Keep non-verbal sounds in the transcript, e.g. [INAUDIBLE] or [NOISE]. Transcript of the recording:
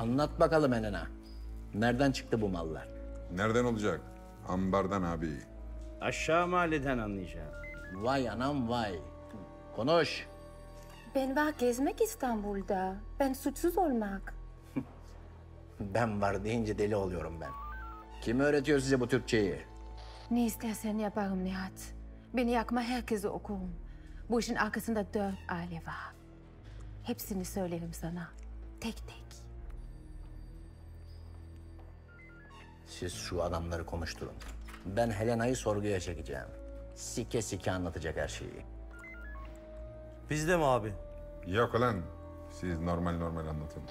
Anlat bakalım Enena. Nereden çıktı bu mallar? Nereden olacak? Ambardan abi. Aşağı mahalleden anlayacağım. Vay anam vay. Konuş. Ben var gezmek İstanbul'da. Ben suçsuz olmak. [LAUGHS] Ben var deyince deli oluyorum ben. Kim öğretiyor size bu Türkçeyi? Ne istersen yaparım Nihat. Beni yakma herkese okurum. Bu işin arkasında dört aile var. Hepsini söylerim sana. Tek tek. Siz şu adamları konuşturun. Ben Helena'yı sorguya çekeceğim. Sike sike anlatacak her şeyi. Biz de mi abi? Yok lan. Siz normal normal anlatın.